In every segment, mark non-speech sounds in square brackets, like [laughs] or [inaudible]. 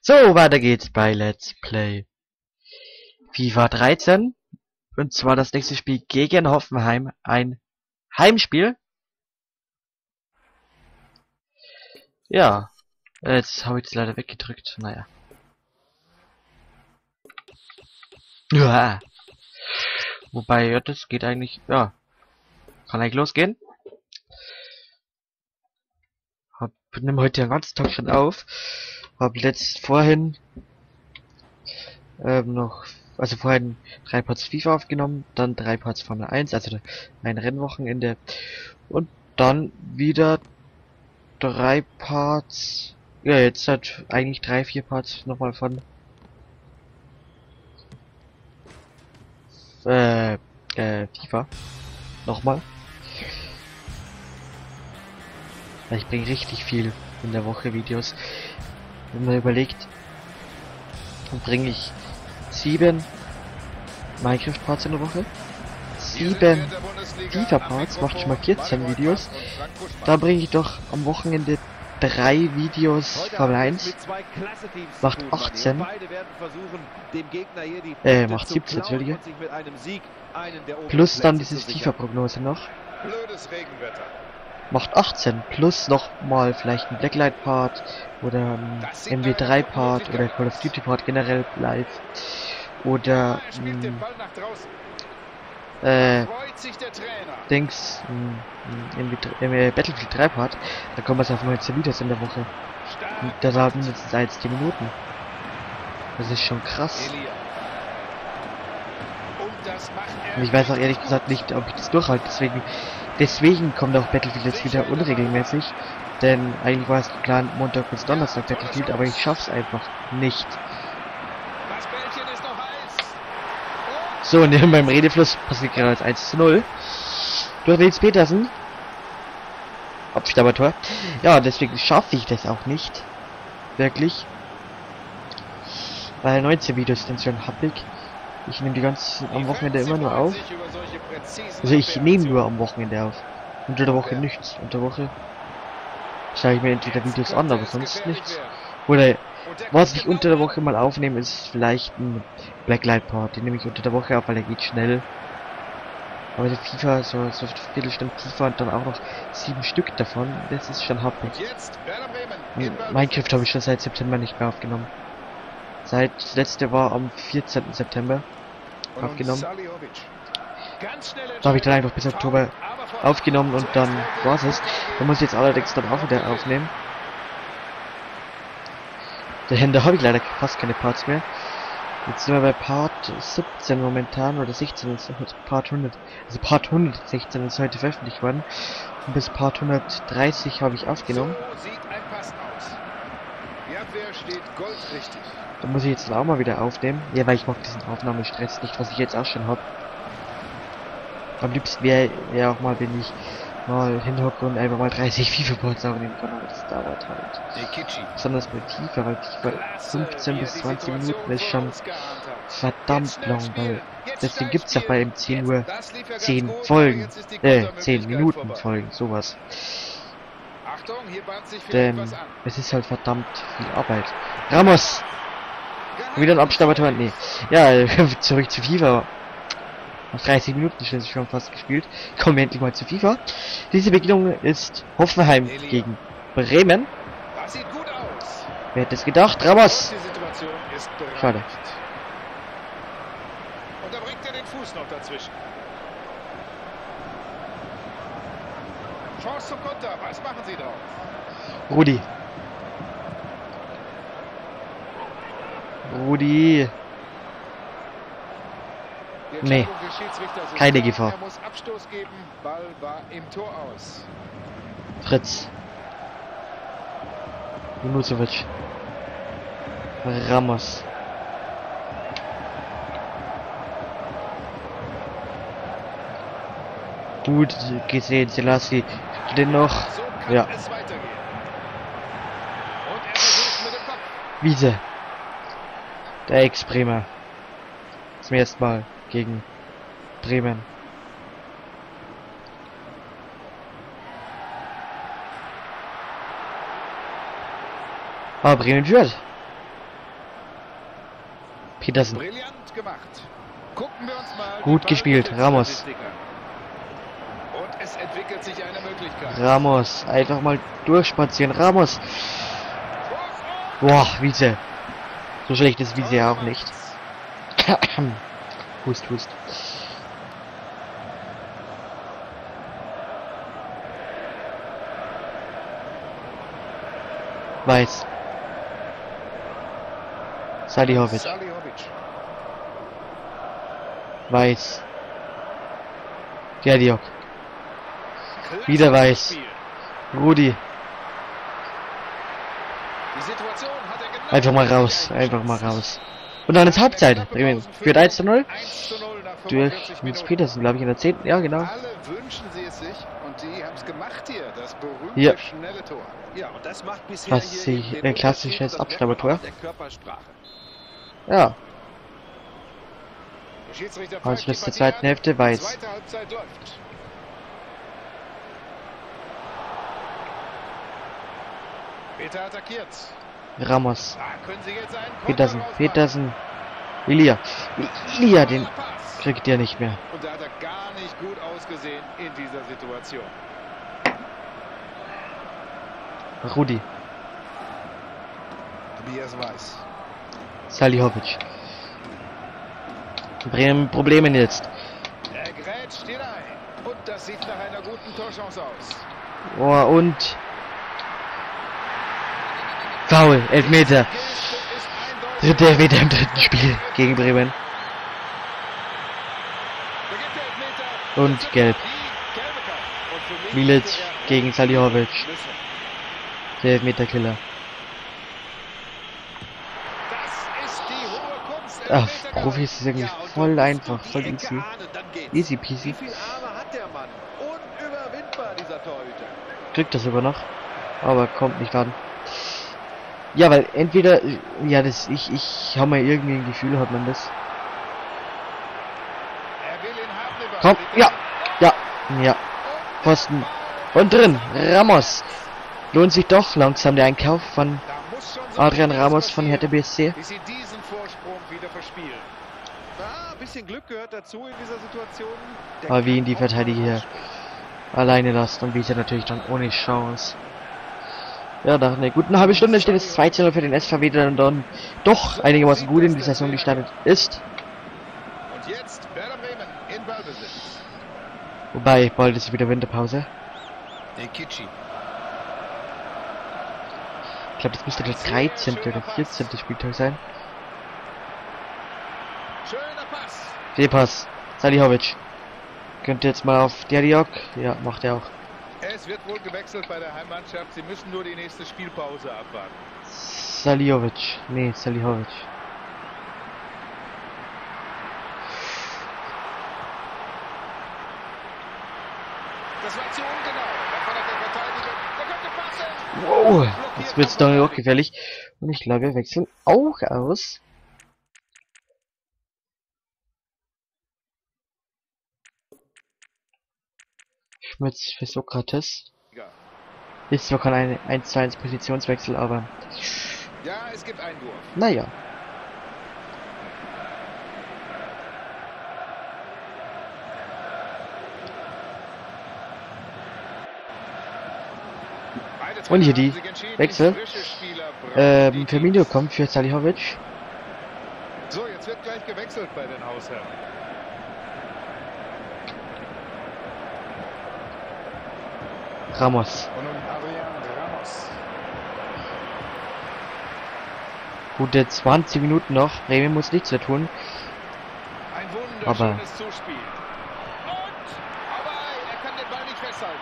So, weiter geht's bei Let's Play FIFA 13. Und zwar das nächste Spiel gegen Hoffenheim. Ein Heimspiel. Ja. Jetzt habe ich es leider weggedrückt. Naja. Ja. Wobei, ja, das geht eigentlich, ja. Kann eigentlich losgehen. Hab, nimm heute den ganzen Tag schon auf. Hab letzt vorhin ähm, noch, also vorhin drei Parts FIFA aufgenommen, dann drei Parts Formel 1, also ein Rennwochenende und dann wieder drei Parts, ja jetzt hat eigentlich drei, vier Parts nochmal von äh, äh, FIFA. Nochmal. Ich bringe richtig viel in der Woche Videos. Wenn man überlegt, dann bringe ich sieben Minecraft-Parts in der Woche, sieben FIFA-Parts, macht schon mal 14 Videos. Da bringe ich doch am Wochenende drei Videos Formel 1, macht 18, äh, macht 17, Entschuldige, plus dann dieses FIFA-Prognose noch, macht 18, plus noch mal vielleicht ein Blacklight-Part oder ein MW3-Part oder Call of Duty-Part generell live oder mh, äh, Dings, äh, Battlefield 3 Part, da kommen wir auf 19 Videos in der Woche. Und da haben wir jetzt seit 10 Minuten. Das ist schon krass. Und ich weiß auch ehrlich gesagt nicht, ob ich das durchhalte, deswegen, deswegen kommt auch Battlefield jetzt wieder unregelmäßig. Denn eigentlich war es geplant Montag bis Donnerstag Battlefield, aber ich schaff's einfach nicht. So, und [laughs] in meinem Redefluss passiert gerade als 1 zu 0. Durch Nils Petersen. Abstabbertor. Ja, deswegen schaffe ich das auch nicht. Wirklich. Weil 19 Videos sind schon happig. Ich nehme die ganze am Wochenende immer nur auf. Also ich nehme nur am Wochenende auf. Unter der Woche nichts. Unter der Woche schaue ich mir entweder Videos an, aber sonst nichts. Oder was ich unter der Woche mal aufnehme, ist vielleicht ein Blacklight Part. Den nehme ich unter der Woche auf, weil er geht schnell. Aber der FIFA, so, so Viertelstunde FIFA und dann auch noch sieben Stück davon, das ist schon happig. Minecraft habe ich schon seit September nicht mehr aufgenommen. Seit das letzte war am 14. September aufgenommen. Da habe ich dann einfach bis Oktober aufgenommen und dann war es. Da muss ich jetzt allerdings dann auch wieder aufnehmen. Da habe ich leider fast keine Parts mehr. Jetzt sind wir bei Part 17 momentan, oder 16 ist Part 100. Also Part 116 ist heute veröffentlicht worden. Und bis Part 130 habe ich aufgenommen. Da muss ich jetzt auch mal wieder aufnehmen. Ja, weil ich mag diesen Aufnahmestress nicht, was ich jetzt auch schon habe. Am liebsten wäre ja auch mal, wenn ich mal hinhocken und einfach mal 30 FIFA-Points aufnehmen kann, aber das dauert halt. Besonders bei FIFA, weil FIFA 15 bis 20 Minuten ist schon verdammt lang, weil deswegen gibt's ja bei M10 nur 10 Folgen, äh, 10 Minuten Folgen, sowas. Denn es ist halt verdammt viel Arbeit. Ramos! Wieder ein Abstaubertor? Nee. Ja, [laughs] zurück zu FIFA. 30 Minuten schon, schon fast gespielt. Kommen wir endlich mal zu FIFA. Diese Begegnung ist Hoffenheim gegen Bremen. Wer hätte es gedacht? Ramos! Schade. Und da bringt er den Fuß noch dazwischen. Chance zum Konter. Was machen Sie drauf? Rudi. Rudi. Nee. Keine Gefahr. Fritz. Minuzovic. Ramos. Gut gesehen, Selassie. Den noch. Ja. Wiese. Der Ex-Bremer. Zum ersten Mal gegen Bremen. Aber Bremen führt. Petersen. Gut gespielt, Ramos. Es entwickelt sich eine Möglichkeit. Ramos, einfach mal durchspazieren. Ramos. Boah, Wiese. So schlecht ist Wiese ja auch nicht. [clears throat] hust, hust. Weiß. Salihovic. Weiß. Gerdiok. Wieder weiß. Rudi. Einfach mal raus. Einfach mal raus. Und dann ist Halbzeit. Bremen führt 1 zu 0. 1 zu 0 nach Durch 45 Nils. Petersen, glaube ich, in der 10. Ja, genau. Alle wünschen sie es sich und die haben es gemacht hier. Das berühmte Ja. schnelle Tor. Ja, und das macht bisher Klassisch- hier eben den äh, klassisches Der Körpersprache. Ja. Der Aus bis zur Partie zweiten. Hälfte weiß. Zweite Halbzeit läuft. Peter attackiert. Ramos. Petersen. Petersen. Ilia. Ilia, den kriegt er nicht mehr. Und da hat er gar nicht gut ausgesehen in dieser Situation. Rudi. Tobias Weiß. Salihovic. Bremen Probleme jetzt. Er grätscht hinein. Und das sieht nach einer guten Torchance aus. Oh, und. Foul. Elfmeter. Dritter Elfmeter im dritten Spiel gegen Bremen. Und gelb. Milic gegen Salihovic. Der Elfmeterkiller. Ach, Profis ist irgendwie voll einfach. Voll easy. Easy peasy. Kriegt das sogar noch. Aber kommt nicht ran. Ja, weil entweder, ja, das, ich, ich habe mal irgendwie ein Gefühl, hat man das. Komm, ja, ja, ja, Pfosten. Und drin, Ramos. Lohnt sich doch langsam der Einkauf von Adrian Ramos von Hertha BSC. Aber wie ihn die Verteidiger alleine lässt und wie sie natürlich dann ohne Chance. Ja, nach einer guten halben Stunde steht es 2 zu 0 für den SVW, der dann doch einigermaßen gut in die Saison gestartet ist. Und jetzt Werder Bremen in Ballbesitz. Wobei, bald ist wieder Winterpause. Ich glaube, das müsste der 13. oder 14. Spieltag sein. Schöner Pass. Fehlpass. Salihovic. Könnte jetzt mal auf Diadiok. Ja, macht er auch. Es wird wohl gewechselt bei der Heimmannschaft. Sie müssen nur die nächste Spielpause abwarten. Saliovic. Nee, Salihovic. Das war zu ungenau. Da der Verteidiger. Der könnte passen. Wow, jetzt wird's doch auch gefährlich. Und ich glaube, wir wechseln auch aus. Schmitz für Sokrates. Ist zwar kein 1 zu 1 Positionswechsel, aber Ja, es gibt Einwurf. naja. Und hier die Wechsel. Ähm, Firmino kommt für Salihovic. So, jetzt wird gleich gewechselt bei den Hausherren. Ramos. Gute 20 Minuten noch. Bremen muss nichts mehr tun. Ein Aber- er.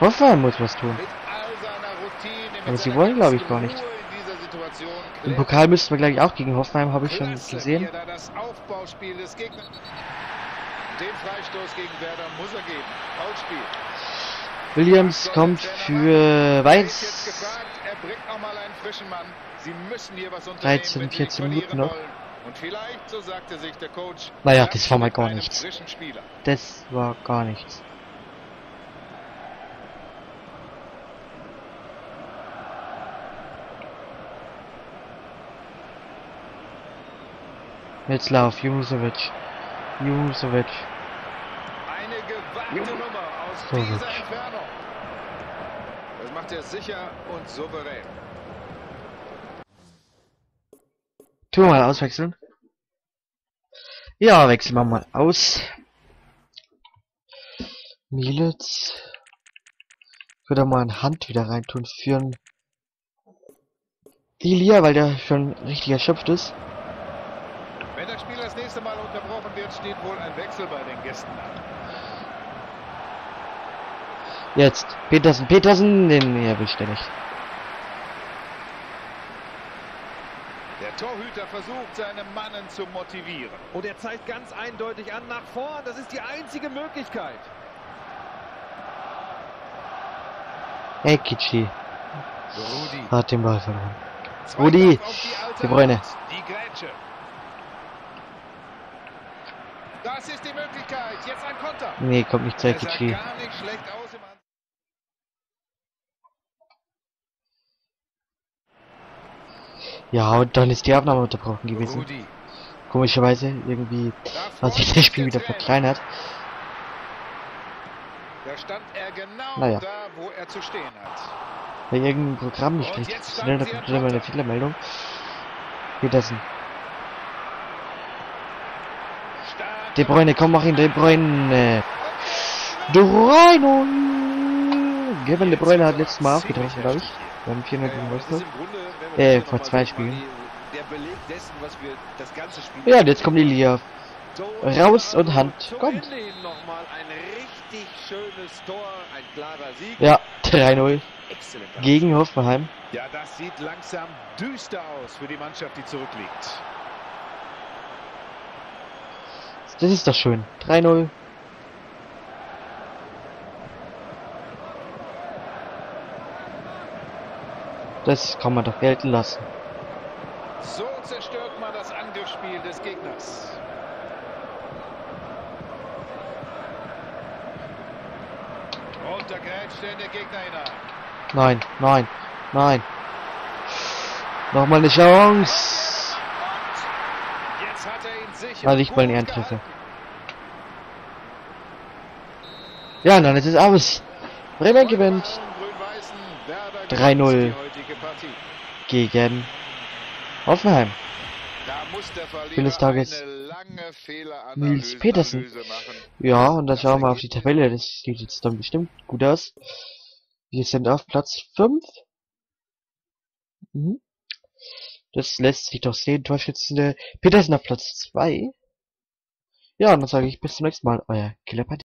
Hoffenheim muss was tun. Aber sie wollen, glaube ich, gar nicht. Im Pokal müssten wir gleich auch gegen Hoffenheim, habe ich schon gesehen. Den Freistoß gegen Werder muss er geben. Foulspiel. Williams kommt für Weiß. gefragt, er bringt noch mal einen frischen Mann. Sie müssen hier was unternehmen, 13, wenn sie 14 nicht Minuten noch. Und vielleicht, so sagte sich der Coach, Naja, das war mal gar nichts. Das war gar nichts. Jetzt lauf, Jusovic. Jusovic. Eine gewagte Nummer aus So dieser gut. Entfernung. Das macht er sicher und souverän. Tun wir mal auswechseln. Ja, wechseln wir mal aus. Militz. Ich würde mal eine Hand wieder reintun für einen Ilia, weil der schon richtig erschöpft ist. Wenn das Spiel das nächste Mal unterbrochen wird, steht wohl ein Wechsel bei den Gästen an. Jetzt. Petersen, Petersen, den erwischt er nicht. Der Torhüter versucht, seine Mannen zu motivieren. Und er zeigt ganz eindeutig an, nach vorn. Das ist die einzige Möglichkeit. Ekichi Rudi. hat den Ball verloren. Rudi, auf die. Hand. Die Grätsche. Das ist die Möglichkeit. Jetzt ein Konter. Nee, kommt nicht zu Er sah Ekichi. gar nicht schlecht aus im An Ja, und dann ist die Aufnahme unterbrochen gewesen. Rudi. Komischerweise irgendwie hat sich das Spiel wieder verkleinert. Da stand er genau Naja. da, wo er zu stehen hat. Weil irgendein Programm nicht richtig funktioniert, da starten kommt wieder mal eine. Fehlermeldung. Petersen. Stark De Bruyne, komm, mach ihn, De Bruyne. De Bruyne. Kevin De Bruyne hat letztes Mal auch getroffen, glaube ich. Wir haben 400 gegen Wolfsburg. Äh, vor zwei Spielen. mal die- Der Beleg dessen, was wir das ganze Spiel Ja, und jetzt kommt Ilia. So, Raus und Hand kommt. Ja, 3-0 Exzellent. gegen Hoffenheim. Ja, das sieht langsam düster aus für die Mannschaft, die zurückliegt. Das ist doch schön. 3-0. Das kann man doch gelten lassen. So zerstört man das Angriffsspiel des Gegners. Und da grätscht er in der Gegner hinein. Nein, nein, nein. Nochmal eine Chance. Jetzt hat er ihn sicher. War nicht mal ein gut Ehrentreffer. Ja, und dann ist es aus. Bremen gewinnt Grün-Weißen, Werder 3-0. Gegen Hoffenheim. Da muss der Verlierer Spiel des Tages. Nils Petersen. Ja, und dann schauen wir auf die Tabelle. Das sieht jetzt dann bestimmt gut aus. Wir sind auf Platz 5. Mhm. Das lässt sich doch sehen. Torschützende Petersen auf Platz 2. Ja, und dann sage ich bis zum nächsten Mal. Euer Killer